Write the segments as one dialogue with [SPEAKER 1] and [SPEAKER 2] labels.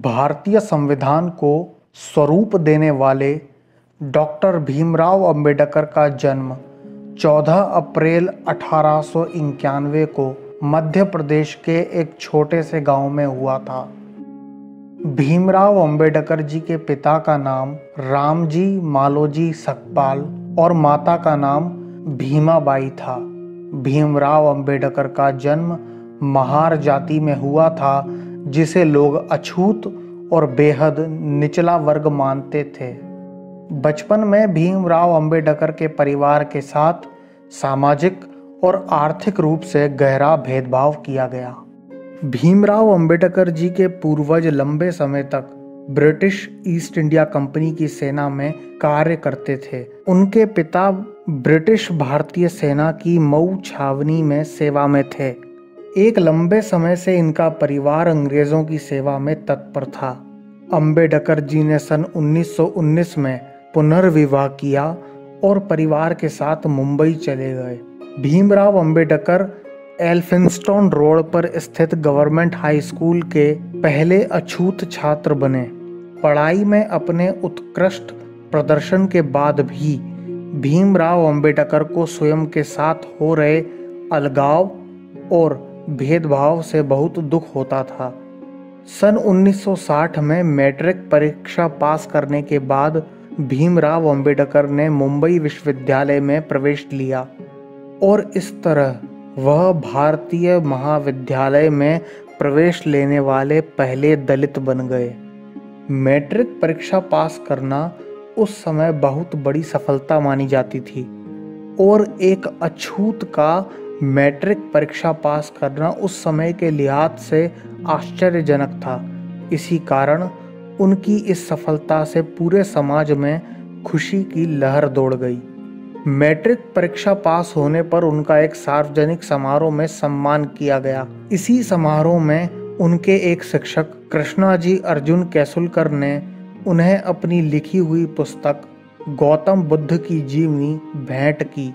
[SPEAKER 1] भारतीय संविधान को स्वरूप देने वाले डॉक्टर भीमराव अंबेडकर का जन्म 14 अप्रैल अठारह सौ इक्यानवे को मध्य प्रदेश के एक छोटे से गाँव में हुआ था। भीमराव अंबेडकर जी के पिता का नाम रामजी मालोजी सकपाल और माता का नाम भीमाबाई था। भीमराव अंबेडकर का जन्म महार जाति में हुआ था जिसे लोग अछूत और बेहद निचला वर्ग मानते थे। बचपन में भीमराव अंबेडकर के परिवार के साथ सामाजिक और आर्थिक रूप से गहरा भेदभाव किया गया। भीमराव अंबेडकर जी के पूर्वज लंबे समय तक ब्रिटिश ईस्ट इंडिया कंपनी की सेना में कार्य करते थे। उनके पिता ब्रिटिश भारतीय सेना की मऊ छावनी में सेवा में थे। एक लंबे समय से इनका परिवार अंग्रेज़ों की सेवा में तत्पर था। अंबेडकर जी ने सन 1919 में पुनर्विवाह किया और परिवार के साथ मुंबई चले गए। भीमराव अंबेडकर एल्फिंस्टोन रोड पर स्थित गवर्नमेंट हाई स्कूल के पहले अछूत छात्र बने। पढ़ाई में अपने उत्कृष्ट प्रदर्शन के बाद भी भीमराव अंबेडकर को स्वयं के साथ हो रहे अलगाव और भेदभाव से बहुत दुख होता था। सन 1960 में मैट्रिक परीक्षा पास करने के बाद भीमराव अंबेडकर ने मुंबई विश्वविद्यालय में प्रवेश लिया और इस तरह वह भारतीय महाविद्यालय में प्रवेश लेने वाले पहले दलित बन गए। मैट्रिक परीक्षा पास करना उस समय बहुत बड़ी सफलता मानी जाती थी और एक अछूत का मैट्रिक परीक्षा पास करना उस समय के लिहाज से आश्चर्यजनक था। इसी कारण उनकी इस सफलता से पूरे समाज में खुशी की लहर दौड़ गई। मैट्रिक परीक्षा पास होने पर उनका एक सार्वजनिक समारोह में सम्मान किया गया। इसी समारोह में उनके एक शिक्षक कृष्णा जी अर्जुन कैसुलकर ने उन्हें अपनी लिखी हुई पुस्तक गौतम बुद्ध की जीवनी भेंट की।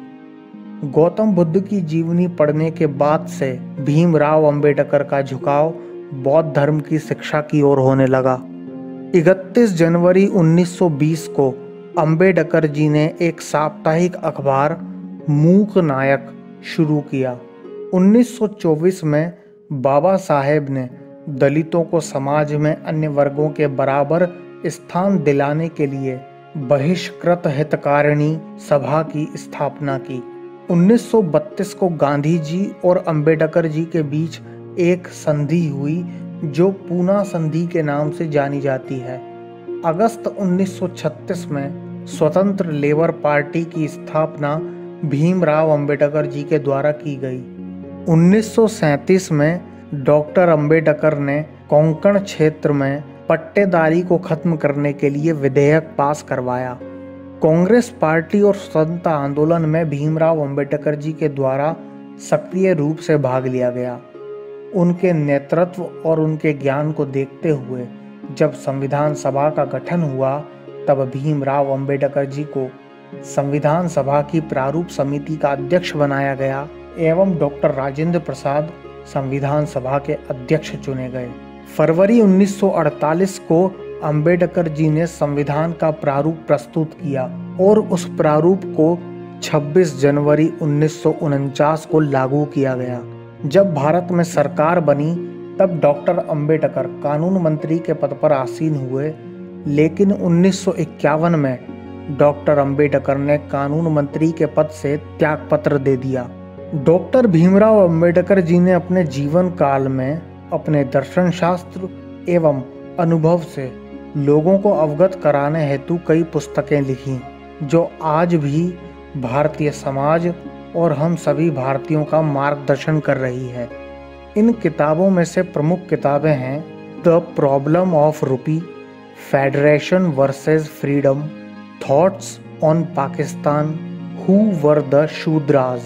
[SPEAKER 1] गौतम बुद्ध की जीवनी पढ़ने के बाद से भीमराव अंबेडकर का झुकाव बौद्ध धर्म की शिक्षा की ओर होने लगा। 31 जनवरी 1920 को अंबेडकर जी ने एक साप्ताहिक अखबार मूक नायक शुरू किया। 1924 में बाबा साहेब ने दलितों को समाज में अन्य वर्गों के बराबर स्थान दिलाने के लिए बहिष्कृत हितकारिणी सभा की स्थापना की। 1932 को गांधी जी और अंबेडकर जी के बीच एक संधि हुई, जो पूना संधि के नाम से जानी जाती है। अगस्त 1936 में स्वतंत्र लेबर पार्टी की स्थापना भीमराव अंबेडकर जी के द्वारा की गई। 1937 में डॉक्टर अंबेडकर ने कोंकण क्षेत्र में पट्टेदारी को खत्म करने के लिए विधेयक पास करवाया। कांग्रेस पार्टी और स्वतंत्रता आंदोलन में भीमराव अंबेडकर जी के द्वारा सक्रिय रूप से भाग लिया गया। उनके नेतृत्व और उनके ज्ञान को देखते हुए जब संविधान सभा का गठन हुआ, तब भीमराव अंबेडकर जी को संविधान सभा की प्रारूप समिति का अध्यक्ष बनाया गया एवं डॉक्टर राजेंद्र प्रसाद संविधान सभा के अध्यक्ष चुने गए। फरवरी 1948 को अंबेडकर जी ने संविधान का प्रारूप प्रस्तुत किया और उस प्रारूप को 26 जनवरी उन्नीस सौ उनचास को लागू किया गया। जब भारत में सरकार बनी, तब डॉक्टर अंबेडकर कानून मंत्री के पद पर आसीन हुए, लेकिन उन्नीस सौ इक्यावन में डॉक्टर अंबेडकर ने कानून मंत्री के पद से त्यागपत्र दे दिया। डॉक्टर भीमराव अंबेडकर जी ने अपने जीवन काल में अपने दर्शन शास्त्र एवं अनुभव से लोगों को अवगत कराने हेतु कई पुस्तकें लिखी, जो आज भी भारतीय समाज और हम सभी भारतीयों का मार्गदर्शन कर रही है। इन किताबों में से प्रमुख किताबें हैं the problem of rupee federation versus freedom thoughts on Pakistan who were the Shudras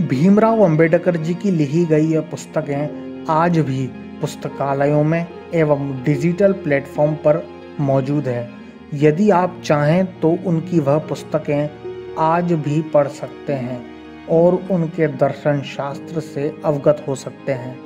[SPEAKER 1] Bhimrao Ambedkar ji की लिखी गई यह पुस्तकें आज भी पुस्तकालयों में एवं डिजिटल प्लेटफॉर्म पर मौजूद है। यदि आप चाहें तो उनकी वह पुस्तकें आज भी पढ़ सकते हैं और उनके दर्शन शास्त्र से अवगत हो सकते हैं।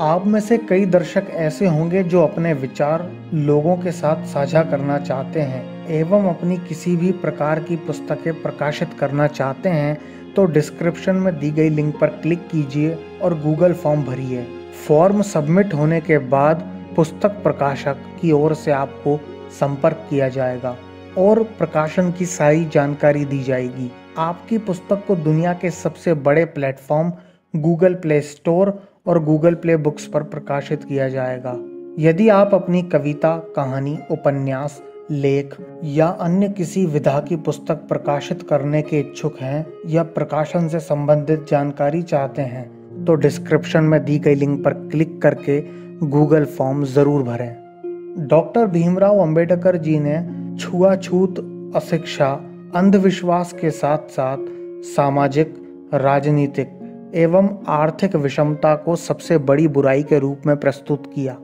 [SPEAKER 1] आप में से कई दर्शक ऐसे होंगे जो अपने विचार लोगों के साथ साझा करना चाहते हैं एवं अपनी किसी भी प्रकार की पुस्तकें प्रकाशित करना चाहते हैं तो डिस्क्रिप्शन में दी गई लिंक पर क्लिक कीजिए और गूगल फॉर्म भरिए। फॉर्म सबमिट होने के बाद पुस्तक प्रकाशक की ओर से आपको संपर्क किया जाएगा और प्रकाशन की सारी जानकारी दी जाएगी। आपकी पुस्तक को दुनिया के सबसे बड़े प्लेटफॉर्म, गूगल प्ले स्टोर और गूगल प्ले बुक्स पर प्रकाशित किया जाएगा। यदि आप अपनी कविता, कहानी, उपन्यास, लेख या अन्य किसी विधा की पुस्तक प्रकाशित करने के इच्छुक हैं या प्रकाशन से संबंधित जानकारी चाहते हैं तो डिस्क्रिप्शन में दी गई लिंक पर क्लिक करके गूगल फॉर्म ज़रूर भरें। डॉक्टर भीमराव अंबेडकर जी ने छुआछूत अशिक्षा, अंधविश्वास के साथ साथ सामाजिक, राजनीतिक एवं आर्थिक विषमता को सबसे बड़ी बुराई के रूप में प्रस्तुत किया।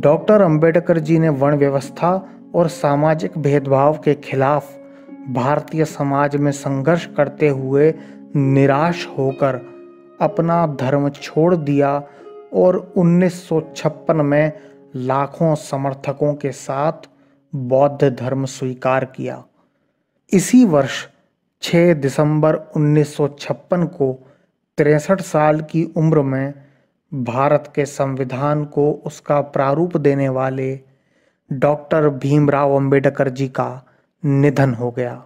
[SPEAKER 1] डॉक्टर अंबेडकर जी ने वर्ण व्यवस्था और सामाजिक भेदभाव के खिलाफ भारतीय समाज में संघर्ष करते हुए निराश होकर अपना धर्म छोड़ दिया और 1956 में लाखों समर्थकों के साथ बौद्ध धर्म स्वीकार किया। इसी वर्ष 6 दिसंबर 1956 को तिरसठ साल की उम्र में भारत के संविधान को उसका प्रारूप देने वाले डॉक्टर भीमराव अंबेडकर जी का निधन हो गया।